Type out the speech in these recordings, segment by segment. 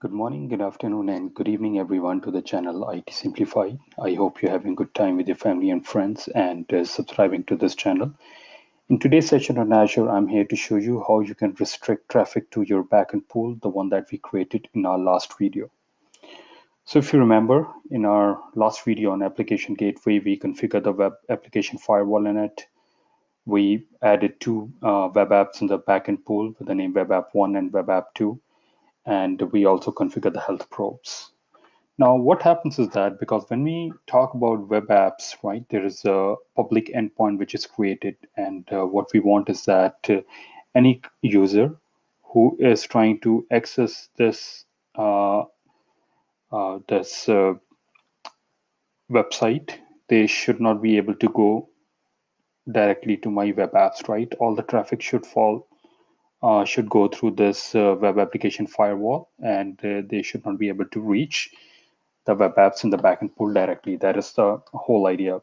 Good morning, good afternoon, and good evening, everyone, to the channel IT Simplified. I hope you're having a good time with your family and friends and uh, subscribing to this channel. In today's session on Azure, I'm here to show you how you can restrict traffic to your backend pool, the one that we created in our last video. So if you remember, in our last video on Application Gateway, we configured the web application firewall in it. We added two uh, web apps in the backend pool with the name Web App 1 and Web App 2 and we also configure the health probes. Now, what happens is that because when we talk about web apps, right, there is a public endpoint which is created, and uh, what we want is that uh, any user who is trying to access this uh, uh this uh, website, they should not be able to go directly to my web apps, right? All the traffic should fall uh, should go through this uh, web application firewall and uh, they should not be able to reach the web apps in the backend pool directly. That is the whole idea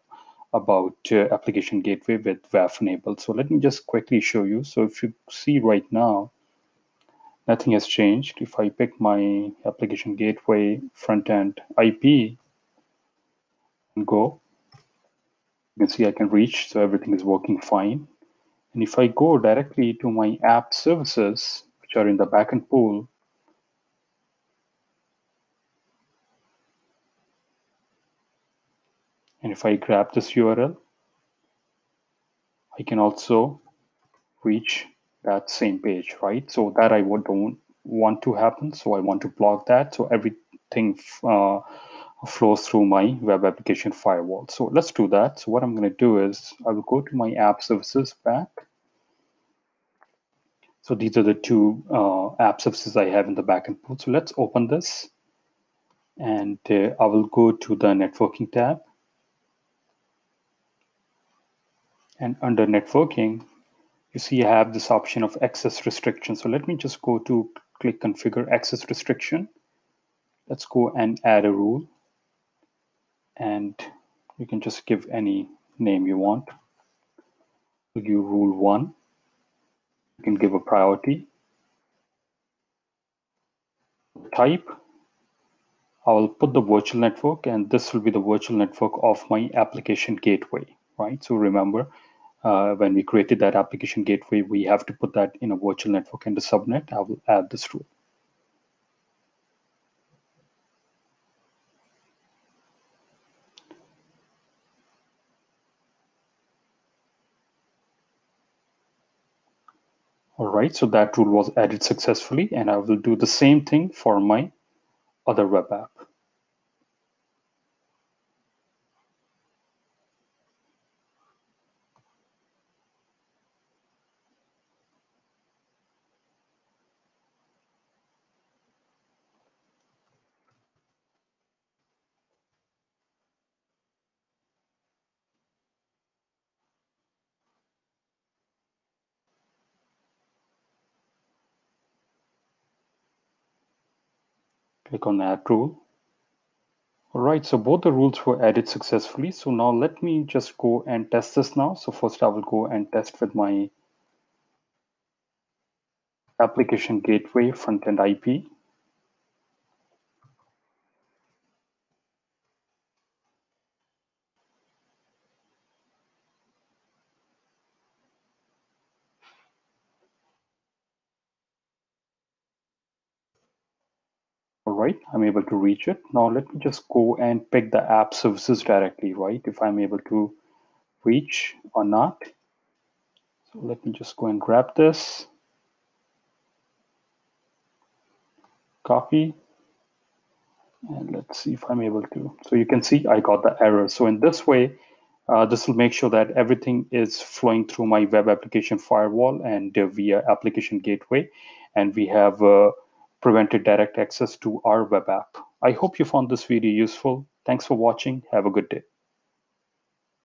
about uh, application gateway with WAF enabled. So let me just quickly show you. So if you see right now, nothing has changed. If I pick my application gateway front end IP and go, you can see I can reach, so everything is working fine. And if I go directly to my app services, which are in the backend pool, and if I grab this URL, I can also reach that same page, right? So that I don't want to happen. So I want to block that. So everything uh, flows through my web application firewall. So let's do that. So what I'm going to do is I will go to my app services back so these are the two uh, app services I have in the backend pool. So let's open this and uh, I will go to the networking tab. And under networking, you see I have this option of access restriction. So let me just go to click configure access restriction. Let's go and add a rule. And you can just give any name you want. We'll give rule one you can give a priority. Type I will put the virtual network and this will be the virtual network of my application gateway right? So remember uh, when we created that application gateway we have to put that in a virtual network and a subnet. I will add this rule All right, so that rule was added successfully and I will do the same thing for my other web app. Click on add rule. All right, so both the rules were added successfully. So now let me just go and test this now. So first I will go and test with my application gateway front-end IP. Right, I'm able to reach it. Now let me just go and pick the app services directly, right? If I'm able to reach or not. So let me just go and grab this, copy, and let's see if I'm able to. So you can see I got the error. So in this way, uh, this will make sure that everything is flowing through my web application firewall and uh, via application gateway. And we have uh, prevented direct access to our web app. I hope you found this video useful. Thanks for watching. Have a good day.